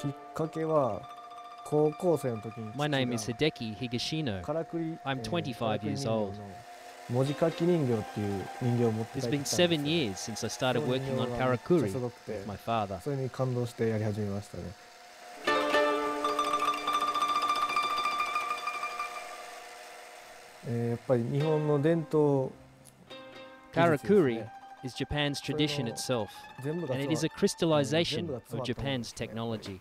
きっかけは高校生の時に My name is 父 Hideki Higashino. がからくり I'm えーから25くり years old. の文字書き人形っていう人形を持って帰 It's ってきたん been ですよ seven years since I started その人 working 形 on がめっちゃ karakuri すごくて with my father. それに感動してやり始めましたねえーやっぱり日本の伝統技術です Karakuri ね is Japan's tradition itself, 全部が and 詰 it ま is a 全 crystallization of Japan's technology.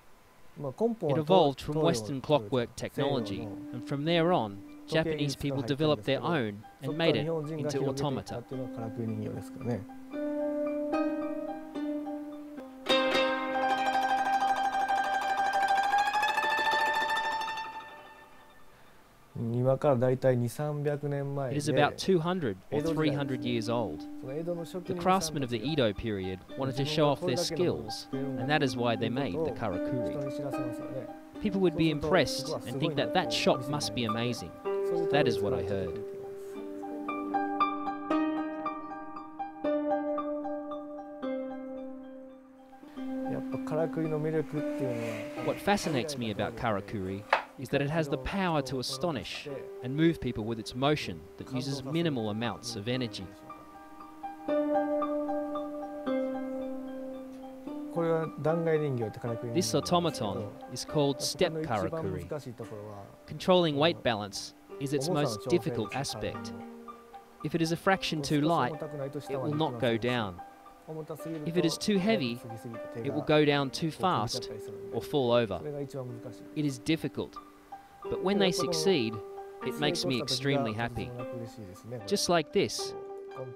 It evolved from Western clockwork technology, and from there on, Japanese people developed their own and made it into automata. 今からだいたい2,300年前 It で is about 200 or 江戸時代 300 years old. その江戸の初期 The の craftsmen of the 皆さん Edo period たちが wanted to 自 show 分が off これ their だけのものを skills, 作れるんだ and that is why they という made こと the を人 karakuri. に知らせますよね People would be So- so- impressed so- and think that that shop must be amazing. そういう That is ところ what で I 作られて heard. いますやっぱからくりの魅力っていうのは What fascinates me about karakuri is that it has the power to astonish and move people with its motion that uses minimal amounts of energy. This automaton is called step karakuri. Controlling weight balance is its most difficult aspect. If it is a fraction too light, it will not go down. If it is too heavy, it will go down too fast or fall over. It is difficult but when they succeed, it makes me extremely happy. Just like this,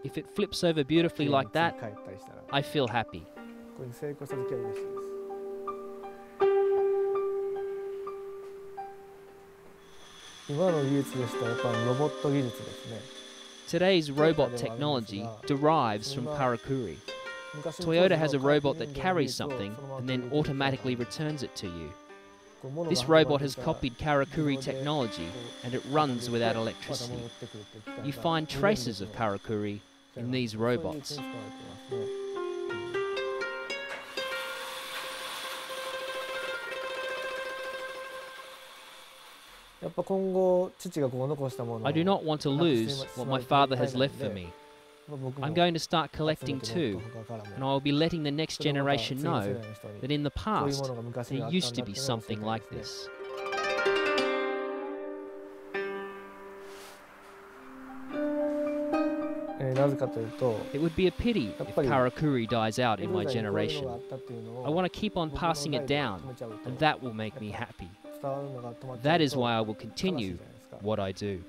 if it flips over beautifully like that, I feel happy. Today's robot technology derives from Karakuri. Toyota has a robot that carries something and then automatically returns it to you. This robot has copied Karakuri technology and it runs without electricity. You find traces of Karakuri in these robots. I do not want to lose what my father has left for me. I'm going to start collecting too, and I will be letting the next generation know that in the past there used to be something like this. Eh, it would be a pity if Karakuri dies out in my generation. I want to keep on passing it down, and that will make me happy. That is why I will continue what I do.